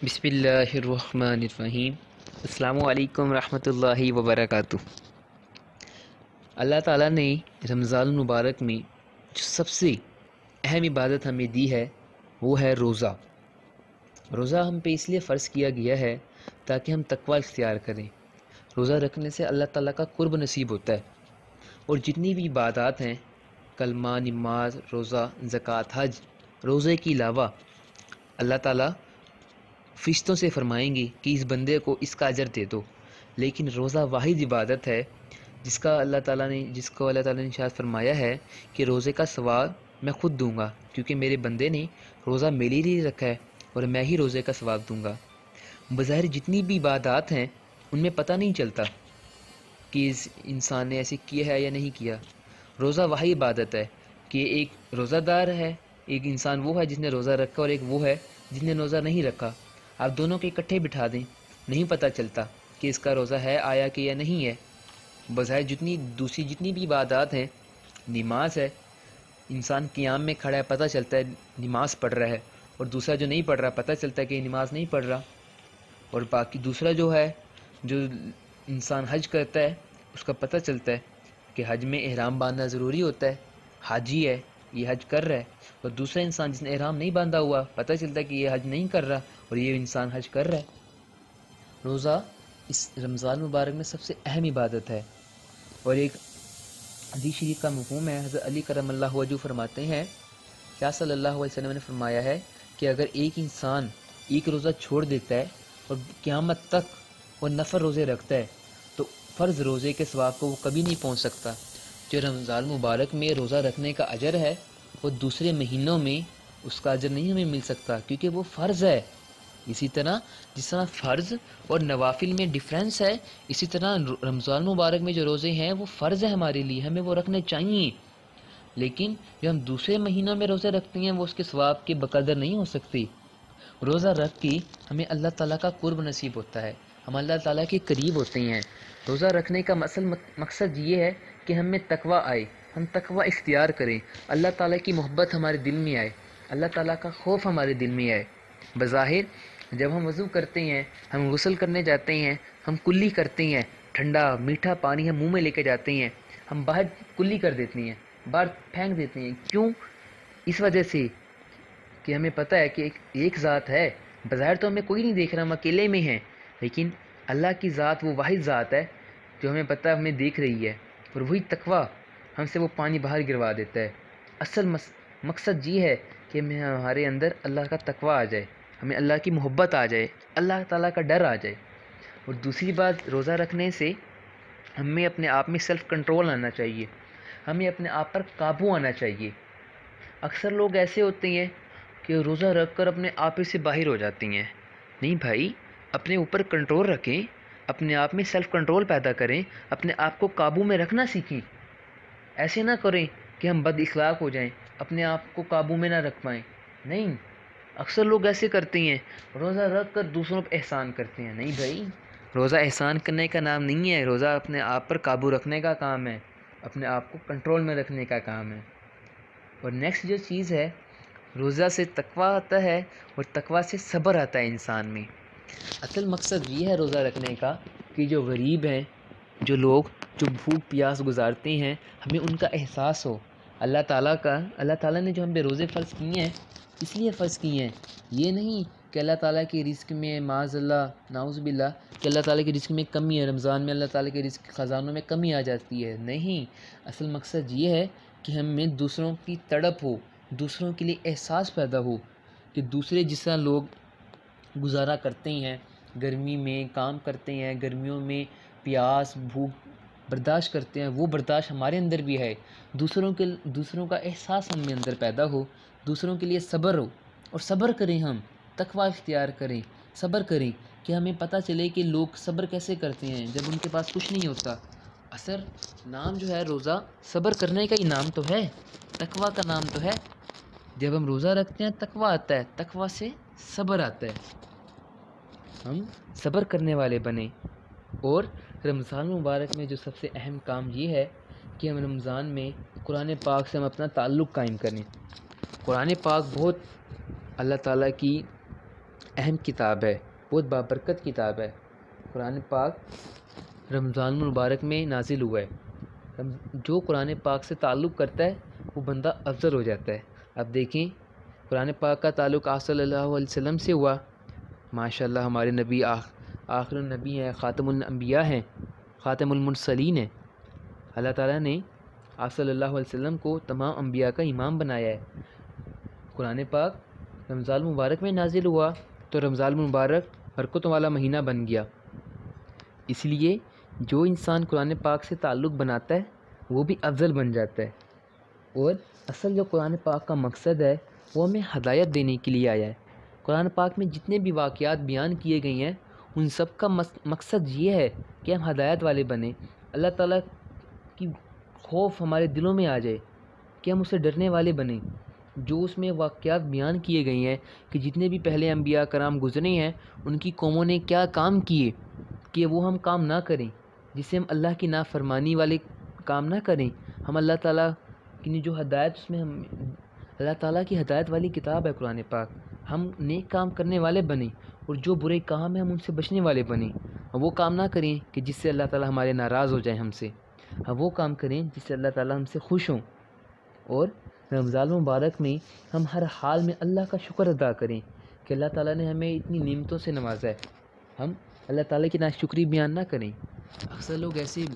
बिसमीम अल्लाम रहमतुल्लाहि अल्लाह ताला ने रमज़ान मुबारक में जो सबसे अहम इबादत हमें दी है, वो है रोज़ा। रोज़ा हम पे इसलिए फ़र्ज़ किया गया है ताकि हम तकवा इख्तियार करें। रोज़ा रखने से अल्लाह ताला का कुर्ब नसीब होता है। और जितनी भी इबादत हैं, कलमा, नमाज़, रोज़ा, ज़क़़त, हज, रोज़े के अलावा अल्लाह ताला फ़रिश्तों से फरमाएँगे कि इस बंदे को इसका अजर दे दो। लेकिन रोज़ा वाहिद इबादत है, जिसका अल्लाह ताला ने जिसको अल्लाह ताला ने शायद फरमाया है कि रोज़े का सवाब मैं ख़ुद दूँगा, क्योंकि मेरे बंदे ने रोज़ा मेरे लिए रखा है और मैं ही रोज़े का सवाब दूँगा। बाहर जितनी भी इबादत हैं, उनमें पता नहीं चलता कि इस इंसान ने ऐसे किया है या नहीं किया। रोज़ा वही इबादत है कि एक रोज़ादार है, एक इंसान वो है जिसने रोज़ा रखा और एक वो है जिसने रोज़ा नहीं रखा। आप दोनों के इकट्ठे बिठा दें। नहीं पता चलता कि इसका रोज़ा है, आया कि या नहीं है। बजाय जितनी, दूसरी जितनी भी इबादत हैं, नमाज़ है। इंसान क़ियाम में खड़ा है, पता चलता है नमाज़ पढ़ रहा है। और दूसरा जो नहीं पढ़ रहा, पता चलता है कि नमाज़ नहीं पढ़ रहा। और बाकी दूसरा जो है, जो इंसान हज करता है, उसका पता चलता है कि हज में एहराम बांधना ज़रूरी होता है। हाजी है ये हज कर रहा है। और दूसरा इंसान जिसने एहराम नहीं बांधा हुआ, पता चलता है कि ये हज नहीं कर रहा और ये इंसान हज कर रहा है। रोज़ा इस रमज़ान मुबारक में सबसे अहम इबादत है। और एक हदीस शरीफ का मफहूम है, हज़रत अली करम वज़ू फरमाते हैं क्या सल्लल्लाहु अलैहि वसल्लम ने फरमाया है कि अगर एक इंसान एक रोज़ा छोड़ देता है और क़्यामत तक वो नफ़र रोज़े रखता है तो फ़र्ज़ रोज़े के स्वाब को वो कभी नहीं पहुँच सकता। जो रमज़ान मुबारक में रोज़ा रखने का अजर है, वो दूसरे महीनों में उसका अजर नहीं हमें मिल सकता, क्योंकि वो फ़र्ज़ है। इसी तरह, जिस तरह फ़र्ज़ और नवाफिल में डिफरेंस है, इसी तरह रमज़ान मुबारक में जो रोज़े हैं, वो फ़र्ज़ है हमारे लिए, हमें वो रखने चाहिए। लेकिन जो हम दूसरे महीनों में रोज़े रखते हैं, वो उसके स्वाब के बकदर नहीं हो सकती। रोज़ा रख के हमें अल्लाह ताला का कुर्ब नसीब होता है। हम अल्लाह ताला के करीब होते हैं। रोज़ा रखने का मसल मकसद ये है कि हमें तकवा आए हम तकवा इख्तियार करें। अल्लाह ताला की मोहब्बत हमारे दिल में आए। अल्लाह ताला का खौफ हमारे दिल में आए। बज़ाहिर जब हम वज़ू करते हैं हम गसल करने जाते हैं हम कुल्ली करते हैं ठंडा मीठा पानी हम मुँह में लेके जाते हैं हम बाहर कुल्ली कर देते हैं बाहर फेंक देते हैं। क्यों? इस वजह से कि हमें पता है कि एक, एक ज़ात है। बाज़ाहिर तो हमें कोई नहीं देख रहा हम अकेले में हैं। लेकिन अल्लाह की ज़ात वो वाहिद ज़ात है जो हमें पता है हमें देख रही है। और वही तकवा हमसे वो पानी बाहर गिरवा देता है। असल मस, मकसद ये है कि हमें हमारे अंदर अल्लाह का तकवा आ जाए हमें अल्लाह की मोहब्बत आ जाए अल्लाह ताला का डर आ जाए। और दूसरी बात रोज़ा रखने से हमें अपने आप में सेल्फ़ कंट्रोल आना चाहिए हमें अपने आप पर काबू आना चाहिए। अक्सर लोग ऐसे होते हैं कि रोज़ा रख कर अपने आप ही से बाहर हो जाती हैं। नहीं भाई अपने ऊपर कंट्रोल रखें। अपने आप में सेल्फ़ कंट्रोल पैदा करें, अपने आप को काबू में रखना सीखें। ऐसे ना करें कि हम बद इखलाक हो जाएँ, अपने आप को काबू में ना रख पाएँ। नहीं, अक्सर लोग ऐसे करते हैं, रोज़ा रख कर दूसरों पर एहसान करते हैं। नहीं भाई, रोज़ा एहसान करने का नाम नहीं है, रोज़ा अपने आप पर काबू रखने का काम है, अपने आप को कंट्रोल में रखने का काम है। और नेक्स्ट जो चीज़ है, रोज़ा से तकवा आता है और तकवा से सब्र आता है इंसान में। असल मकसद ये है रोज़ा रखने का कि जो गरीब हैं, जो लोग, जो भूख प्यास गुजारते हैं, हमें उनका एहसास हो। अल्लाह ताला का, अल्लाह ताला ने जो हम पे रोज़े फ़र्ज़ किए हैं, इसलिए फ़र्ज़ किए हैं। ये नहीं कि अल्लाह ताला के रिस्क में माज़ल्ला नाउज़बिल्ला कि अल्लाह ताला के रिस्क में कमी है, रमज़ान में अल्लाह ताला के रिस्क ख़जानों में कमी आ जाती है। नहीं, असल मकसद ये है कि हमें दूसरों की तड़प हो, दूसरों के लिए एहसास पैदा हो, कि दूसरे जिस तरह लोग गुजारा करते हैं, गर्मी में काम करते हैं, गर्मियों में प्यास, भूख बर्दाश्त करते हैं, वो बर्दाश्त हमारे अंदर भी है। दूसरों के, दूसरों का एहसास हम अंदर पैदा हो, दूसरों के लिए सब्र हो और सब्र करें हम, तकवा इख्तियार करें, सब्र करें कि हमें पता चले कि लोग सब्र कैसे करते हैं, जब उनके पास कुछ नहीं होता। असर, नाम जो है रोज़ा, सब्र करने का ही नाम तो है, तकवा का नाम तो है। जब हम रोज़ा रखते हैं, तकवा आता है, तकवा से सब्र आता है। हम सब्र करने वाले बने। और रमज़ान मुबारक में जो सबसे अहम काम ये है कि हम रमज़ान में कुरान पाक से हम अपना ताल्लुक़ कायम करें। कुरान पाक बहुत अल्लाह ताला की अहम किताब है, बहुत बाबरकत किताब है। कुरान पाक रमज़ान मुबारक में नाजिल हुआ है। जो कुरान पाक से ताल्लुक़ करता है, वो बंदा अफजल हो जाता है। अब देखें, कुरान पाक का ताल्लुक़ आप सल्लल्लाहु अलैहि वसल्लम से हुआ। माशाल्लाह हमारे नबी आखिर नबी हैं ख़ातमुलअंबिया हैं ख़ातमुलमुरसलीन हैं। अल्लाह ताला ने आप सल्लल्लाहु अलैहि वसल्लम को तमाम अम्बिया का इमाम बनाया है। कुरान पाक रमज़ान मुबारक में नाजिल हुआ तो रमज़ान मुबारक बरकत वाला महीना बन गया। इसलिए जो इंसान कुरान पाक से ताल्लुक़ बनाता है, वो भी अफजल बन जाता है। और असल जो कुरान पाक का मकसद है, वो हमें हदायत देने के लिए आया है। कुरान पाक में जितने भी वाक़ात बयान किए गए हैं, उन सब का मकसद ये है कि हम हदायत वाले बने। अल्लाह ताला की खौफ हमारे दिलों में आ जाए कि हम उससे डरने वाले बने। जो उसमें वाक़ात बयान किए गए हैं कि जितने भी पहले अम्बिया कराम गुज़रे हैं, उनकी कौमों ने क्या काम किए कि वो हम काम ना करें, जिससे हम अल्लाह की नाफरमानी वाले काम ना करें। हम अल्लाह ताला की जो हदायत, उसमें हम, अल्लाह ताला की हदायत वाली किताब है कुरान पाक। हम नेक काम करने वाले बने और जो बुरे काम हैं हम उनसे बचने वाले बने। वो काम ना करें कि जिससे अल्लाह ताला हमारे नाराज़ हो जाए हमसे। हम वो काम करें जिससे अल्लाह ताला हमसे खुश हों। और रमज़ान मुबारक में हम हर हाल में अल्लाह का शुक्र अदा करें कि अल्लाह ताला ने हमें इतनी नेमतों से नवाजा है। हम अल्लाह ताला की नाशुक्री बयान ना करें। अक्सर लोग ऐसे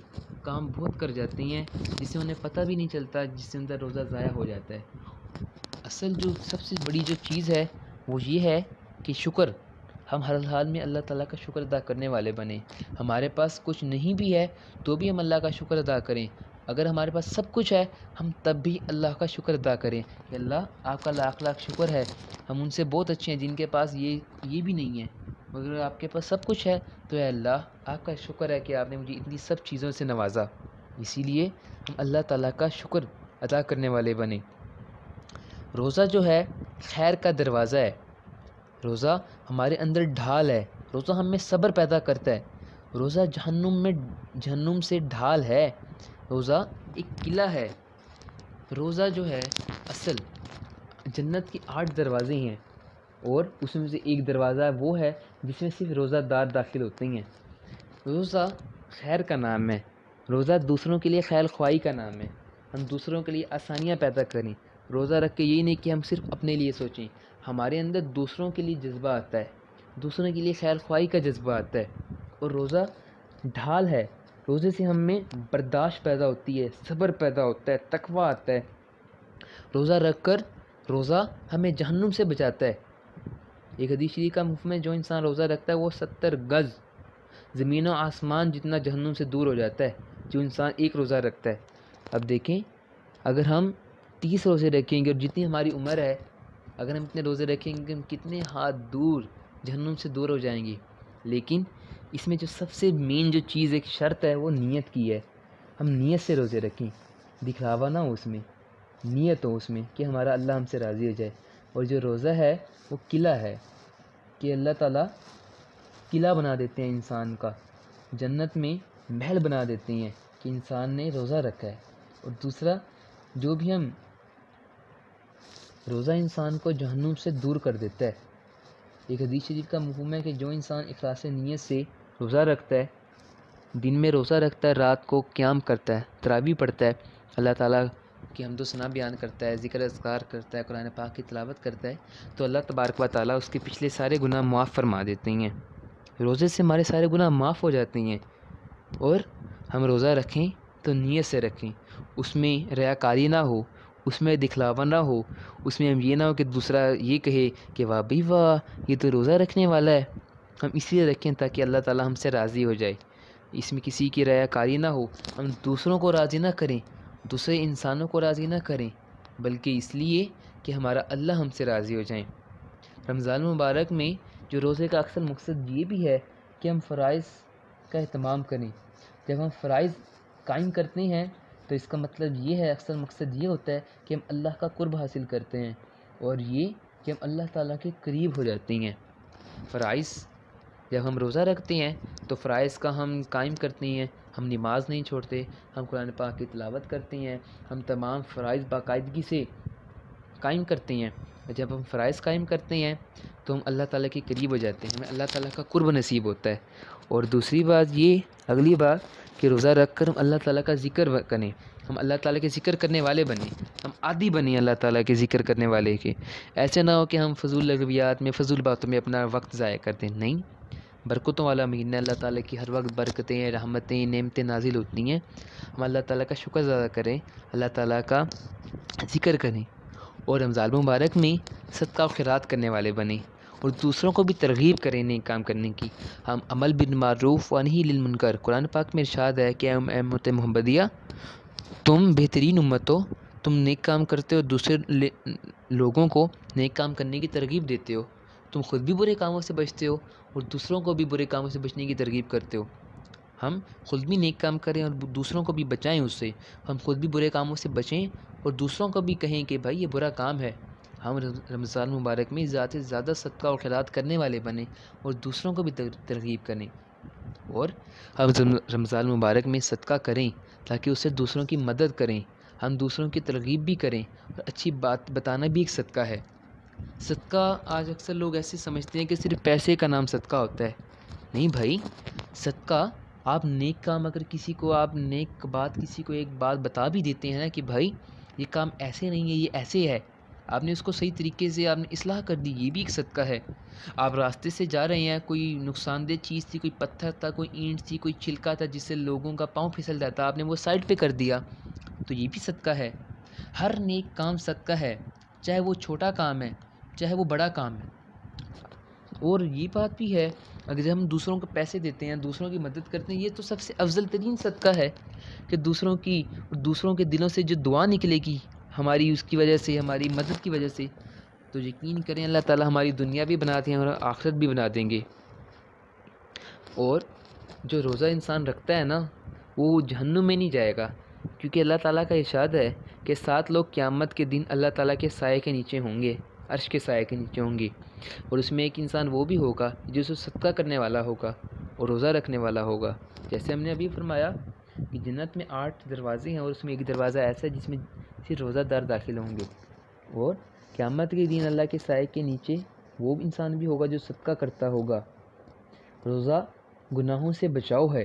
काम बहुत कर जाते हैं जिससे उन्हें पता भी नहीं चलता, जिससे उनका रोज़ा ज़ाया हो जाता है। असल जो सबसे बड़ी जो चीज़ है वो ये है कि शुक्र, हम हर हाल में अल्लाह ताला का शुक्र अदा करने वाले बने। हमारे पास कुछ नहीं भी है तो भी हम अल्लाह का शुक्र अदा करें। अगर हमारे पास सब कुछ है, हम तब भी अल्लाह का शुक्र अदा करें। कि अल्लाह, आपका लाख लाख शुक्र है। हम उनसे बहुत अच्छे हैं, जिनके पास ये ये भी नहीं है। मगर आपके पास सब कुछ है तो अल्लाह, आपका शुक्र है कि आपने मुझे इतनी सब चीज़ों से नवाजा। इसीलिए हम अल्लाह ताला का शुक्र अदा करने वाले बने। रोज़ा जो है खैर का दरवाज़ा है। रोज़ा हमारे अंदर ढाल है। रोज़ा हमें सब्र पैदा करता है। रोज़ा जहन्नुम में, जहन्नुम से ढाल है। रोज़ा एक किला है। रोज़ा जो है, असल जन्नत की आठ दरवाज़े हैं और उसमें से एक दरवाज़ा वो है जिसमें सिर्फ़ रोज़ादार दाखिल होते हैं। रोज़ा खैर का नाम है। रोज़ा दूसरों के लिए खैर ख्वाही का नाम है। हम दूसरों के लिए आसानियाँ पैदा करें। रोज़ा रख के यही नहीं कि हम सिर्फ़ अपने लिए सोचें। हमारे अंदर दूसरों के लिए जज्बा आता है। दूसरों के लिए खैर ख्वाही का जज्बा आता है। और रोज़ा ढाल है। रोज़े से हम में बर्दाश्त पैदा होती है, सब्र पैदा होता है, तकवा आता है। रोज़ा रख कर रोज़ा हमें जहन्नुम से बचाता है। एक हदीस शरीफ का मुफ़्त में जो इंसान रोज़ा रखता है वो सत्तर गज़ ज़मीन और आसमान जितना जहन्नुम से दूर हो जाता है, जो इंसान एक रोज़ा रखता है। अब देखें, अगर हम तीस रोज़े रखेंगे और जितनी हमारी उम्र है, अगर हम इतने रोज़े रखेंगे हम कितने हाथ दूर जहन्नुम से दूर हो जाएँगे। लेकिन इसमें जो सबसे मेन जो चीज़ एक शर्त है, वो नीयत की है। हम नीयत से रोज़े रखें। दिखावा ना हो उसमें। नीयत हो उसमें कि हमारा अल्लाह हमसे राज़ी हो जाए। और जो रोज़ा है, वो किला है कि अल्लाह ताला किला बना देते हैं इंसान का। जन्नत में महल बना देते हैं कि इंसान ने रोज़ा रखा है। और दूसरा, जो भी हम रोज़ा इंसान को जहन्नुम से दूर कर देता है। एक हदीस शरीफ का मफहम है कि जो इंसान अखलास नीयत से रोज़ा रखता है, दिन में रोज़ा रखता है, रात को क्याम करता है, तरावी पढ़ता है, अल्लाह ताला की हम तो सना बयान करता है, ज़िक्र असकार करता है, कुरान पाक की तलावत करता है तो अल्लाह तबारक व ताली उसके पिछले सारे गुनाह माफ़ फरमा देते हैं। रोज़े से हमारे सारे गुनाह माफ़ हो जाते हैं और हम रोज़ा रखें तो नीयत से रखें। उसमें रयाकारी ना हो उसमें दिखलावा ना हो। उसमें हम ये ना हो कि दूसरा ये कहे कि वाह भाई वाह, ये तो रोज़ा रखने वाला है। हम इसलिए रखें ताकि अल्लाह ताला हमसे राज़ी हो जाए। इसमें किसी की रयाकारी ना हो। हम दूसरों को राज़ी ना करें, दूसरे इंसानों को राज़ी ना करें, बल्कि इसलिए कि हमारा अल्लाह हमसे राज़ी हो जाए। रमज़ान मुबारक में जो रोज़े का अक्सर मकसद ये भी है कि हम फ़राइज़ का अहतमाम करें। जब हम फ़राइज़ कायम करते हैं तो इसका मतलब ये है, अक्सर मकसद ये होता है कि हम अल्लाह का कुर्ब हासिल करते हैं और ये कि हम अल्लाह ताला के करीब हो जाते हैं। फ़राइज़ जब हम रोज़ा रखते हैं तो फ़राइज़ का हम कायम करते हैं, हम नमाज़ नहीं छोड़ते, हम कुरान पाक की तलावत करते हैं, हम तमाम फ़राइज़ बाकायदगी से कायम करते हैं। जब हम फ़राइज़ कायम करते हैं तो हम अल्लाह ताला के करीब हो जाते हैं, हमें अल्लाह ताला का कुर्ब नसीब होता है। और दूसरी बात ये, अगली बात कि रोज़ा रख कर हम अल्लाह ताला का ज़िक्र करें। हम अल्लाह ताला के ज़िक्र करने वाले बने, हम आदि बने अल्लाह ताला के ज़िक्र करने वाले के। ऐसे ना हो कि हम फजूल लगवियात में, फजूल बातों में अपना वक्त ज़ाय कर दें। नहीं, बरकतों वाला महीना अल्लाह ताला की हर वक्त बरकतें, रहमतें, नेमतें नाजिल होती हैं। हम अल्लाह ताला का शुक्र अदा करें, अल्लाह ताला का ज़िक्र करें। और रमज़ान मुबारक में सदका खैरात करने वाले बने। और दूसरों को भी तरगीब करें नए काम करने की। हम अमल बिन मारूफ व नहीं मुनकर। कुरान पाक में इरशाद है कि अमत मोहम्मदिया, तुम बेहतरीन उम्मत हो तुम नेक काम करते हो दूसरे लोगों को नेक काम करने की तरगीब देते हो। तुम खुद भी बुरे कामों से बचते हो और दूसरों को भी बुरे कामों से बचने की तरगीब करते हो। हम खुद भी नेक काम करें और दूसरों को भी बचाएँ उससे। हम खुद भी बुरे कामों से बचें और दूसरों को भी कहें कि भाई ये बुरा काम है। हम रमज़ान मुबारक में ज़्यादा से ज़्यादा सदका और खैरात करने वाले बने और दूसरों को भी तरगीब करें। और हम रमज़ान मुबारक में सदका करें ताकि उससे दूसरों की मदद करें। हम दूसरों की तरगीब भी करें और अच्छी बात बताना भी एक सदका है। सदका आज अक्सर लोग ऐसे समझते हैं कि सिर्फ़ पैसे का नाम सदका होता है। नहीं भाई, सदका आप नेक काम अगर किसी को, आप नेक बात किसी को एक बात बता भी देते हैं ना कि भाई, ये काम ऐसे नहीं है, ये ऐसे है। आपने उसको सही तरीके से आपने इसलाह कर दी, ये भी एक सदका है। आप रास्ते से जा रहे हैं, कोई नुकसानदेह चीज़ थी, कोई पत्थर था, कोई ईंट थी, कोई छिलका था जिससे लोगों का पाँव फिसल जाता, आपने वो साइड पे कर दिया तो ये भी सदका है। हर नेक काम सदका है, चाहे वो छोटा काम है, चाहे वो बड़ा काम है। और ये बात भी है, अगर हम दूसरों को पैसे देते हैं, दूसरों की मदद करते हैं, ये तो सबसे अफजल तरीन सदका है कि दूसरों की, दूसरों के दिलों से जो दुआ निकलेगी हमारी उसकी वजह से, हमारी मदद की वजह से। तो यकीन करें, अल्लाह ताला हमारी दुनिया भी बनाते हैं और आखिरत भी बना देंगे। और जो रोज़ा इंसान रखता है ना, वो जहन्नुम में नहीं जाएगा, क्योंकि अल्लाह ताला का इशाद है कि सात लोग क़्यामत के दिन अल्लाह ताला के साय के नीचे होंगे, अर्श के साय के नीचे होंगे। और उसमें एक इंसान वो भी होगा, जो सदका करने वाला होगा और रोज़ा रखने वाला होगा। जैसे हमने अभी फरमाया कि जन्नत में आठ दरवाजे हैं और उसमें एक दरवाज़ा ऐसा है जिसमें सिर्फ़ रोज़ादार दाखिल होंगे। और क़्यामत के दिन अल्लाह के साय के नीचे वो इंसान भी होगा जो सदका करता होगा। रोज़ा गुनाहों से बचाव है।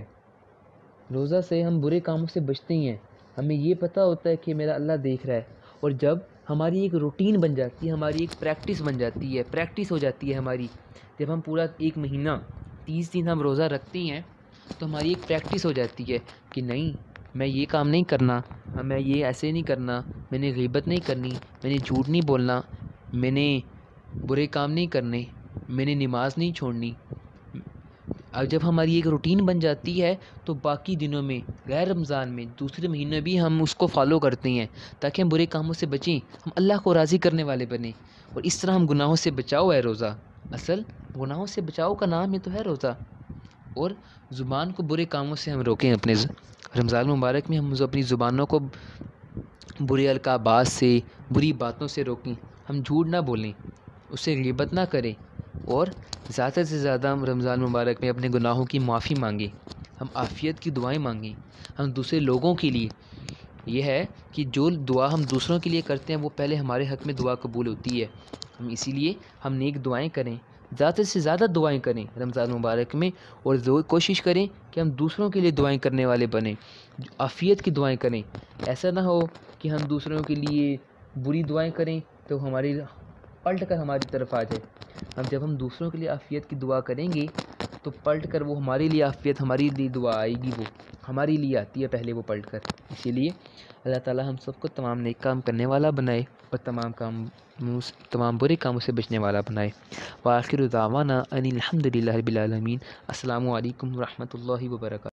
रोज़ा से हम बुरे कामों से बचते ही हैं। हमें ये पता होता है कि मेरा अल्लाह देख रहा है। और जब हमारी एक रूटीन बन जाती है, हमारी एक प्रैक्टिस बन जाती है, प्रैक्टिस हो जाती है हमारी, जब हम पूरा एक महीना, तीस दिन हम रोज़ा रखते हैं तो हमारी एक प्रैक्टिस हो जाती है कि नहीं मैं ये काम नहीं करना, मैं ये ऐसे नहीं करना, मैंने गिबत नहीं करनी, मैंने झूठ नहीं बोलना, मैंने बुरे काम नहीं करने, मैंने नमाज़ नहीं छोड़नी। अब जब हमारी एक रूटीन बन जाती है तो बाकी दिनों में, गैर रमज़ान में, दूसरे महीने भी हम उसको फॉलो करते हैं, ताकि हम बुरे कामों से बचें, हम अल्लाह को राज़ी करने वाले बने, और इस तरह हम गुनाहों से बचाओ है रोज़ा। असल गुनाहों से बचाओ का नाम ही तो है रोज़ा। और ज़ुबान को बुरे कामों से हम रोकें अपने रमज़ान मुबारक में हम अपनी ज़ुबानों को बुरे अलकाबाज से, बुरी बातों से रोकें। हम झूठ ना बोलें, उससे गिबत ना करें और ज़्यादा से ज़्यादा हम रमज़ान मुबारक में अपने गुनाहों की माफ़ी मांगें। हम आफ़ियत की दुआएँ मांगें। हम दूसरे लोगों के लिए, यह है कि जो दुआ हम दूसरों के लिए करते हैं, वो पहले हमारे हक़ में दुआ कबूल होती है। हम इसीलिए हम नेक दुआएँ करें। ज़्यादा से ज़्यादा दुआएँ करें रमज़ान मुबारक में और कोशिश करें कि हम दूसरों के लिए दुआएँ करने वाले बने, आफ़ियत की दुआएँ करें। ऐसा ना हो कि हम दूसरों के लिए बुरी दुआएँ करें तो हमारी पलट कर हमारी तरफ़ आ जाए। अब जब हम दूसरों के लिए आफ़ियत की दुआ करेंगे तो पलट कर वो हमारे लिए आफ़ियत, हमारे लिए दुआ आएगी वो, हमारे लिए आती है पहले वो पलट कर। इसीलिए अल्लाह ताला हम सबको तमाम नेक काम करने वाला बनाए और तमाम काम तमाम बुरे कामों से बचने वाला बनाए। वाखिर दावाना अनिलहमदिल्लाबीआलमीन अल्लाम वरहमल वर्क